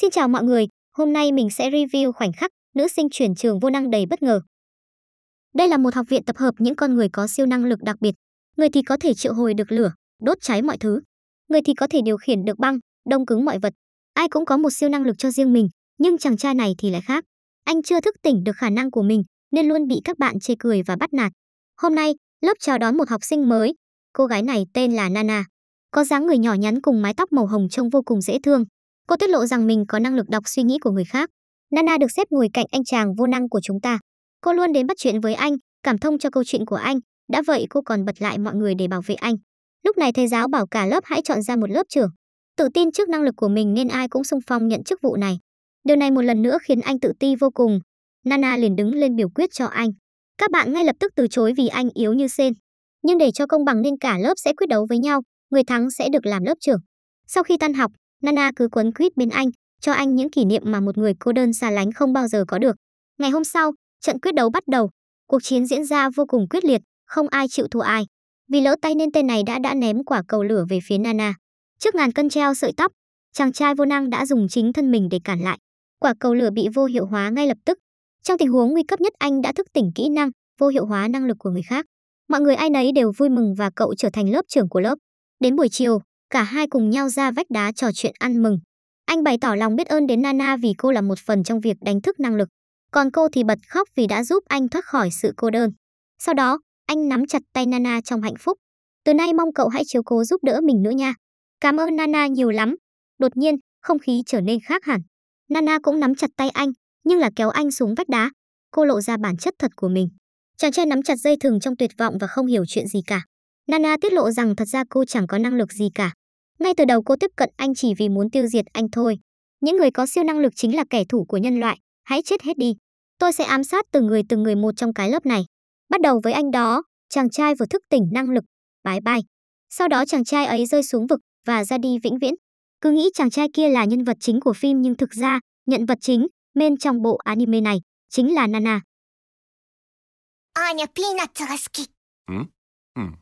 Xin chào mọi người, hôm nay mình sẽ review khoảnh khắc nữ sinh chuyển trường vô năng đầy bất ngờ. Đây là một học viện tập hợp những con người có siêu năng lực đặc biệt. Người thì có thể triệu hồi được lửa, đốt cháy mọi thứ. Người thì có thể điều khiển được băng, đông cứng mọi vật. Ai cũng có một siêu năng lực cho riêng mình, nhưng chàng trai này thì lại khác. Anh chưa thức tỉnh được khả năng của mình nên luôn bị các bạn chê cười và bắt nạt. Hôm nay, lớp chào đón một học sinh mới. Cô gái này tên là Nana. Có dáng người nhỏ nhắn cùng mái tóc màu hồng trông vô cùng dễ thương. Cô tiết lộ rằng mình có năng lực đọc suy nghĩ của người khác. Nana được xếp ngồi cạnh anh chàng vô năng của chúng ta. Cô luôn đến bắt chuyện với anh, cảm thông cho câu chuyện của anh. Đã vậy cô còn bật lại mọi người để bảo vệ anh. Lúc này thầy giáo bảo cả lớp hãy chọn ra một lớp trưởng. Tự tin trước năng lực của mình nên ai cũng xung phong nhận chức vụ này. Điều này một lần nữa khiến anh tự ti vô cùng. Nana liền đứng lên biểu quyết cho anh. Các bạn ngay lập tức từ chối vì anh yếu như sen. Nhưng để cho công bằng nên cả lớp sẽ quyết đấu với nhau, người thắng sẽ được làm lớp trưởng. Sau khi tan học, Nana cứ quấn quýt bên anh, cho anh những kỷ niệm mà một người cô đơn xa lánh không bao giờ có được. Ngày hôm sau, trận quyết đấu bắt đầu. Cuộc chiến diễn ra vô cùng quyết liệt, không ai chịu thua ai. Vì lỡ tay nên tên này đã đã ném quả cầu lửa về phía Nana. Trước ngàn cân treo sợi tóc, chàng trai vô năng đã dùng chính thân mình để cản lại. Quả cầu lửa bị vô hiệu hóa ngay lập tức. Trong tình huống nguy cấp nhất anh đã thức tỉnh kỹ năng vô hiệu hóa năng lực của người khác. Mọi người ai nấy đều vui mừng và cậu trở thành lớp trưởng của lớp. Đến buổi chiều, cả hai cùng nhau ra vách đá trò chuyện ăn mừng. Anh bày tỏ lòng biết ơn đến Nana vì cô là một phần trong việc đánh thức năng lực, còn cô thì bật khóc vì đã giúp anh thoát khỏi sự cô đơn. Sau đó, anh nắm chặt tay Nana trong hạnh phúc. Từ nay mong cậu hãy chiếu cố giúp đỡ mình nữa nha. Cảm ơn Nana nhiều lắm. Đột nhiên, không khí trở nên khác hẳn. Nana cũng nắm chặt tay anh, nhưng là kéo anh xuống vách đá. Cô lộ ra bản chất thật của mình. Chàng trai nắm chặt dây thừng trong tuyệt vọng và không hiểu chuyện gì cả. Nana tiết lộ rằng thật ra cô chẳng có năng lực gì cả. Ngay từ đầu cô tiếp cận anh chỉ vì muốn tiêu diệt anh thôi. Những người có siêu năng lực chính là kẻ thù của nhân loại, hãy chết hết đi. Tôi sẽ ám sát từng người từng người một trong cái lớp này. Bắt đầu với anh đó, chàng trai vừa thức tỉnh năng lực, bye bye. Sau đó chàng trai ấy rơi xuống vực và ra đi vĩnh viễn. Cứ nghĩ chàng trai kia là nhân vật chính của phim nhưng thực ra, nhận vật chính, men trong bộ anime này, chính là Nana. アーニャピーナッツが好き。んうん。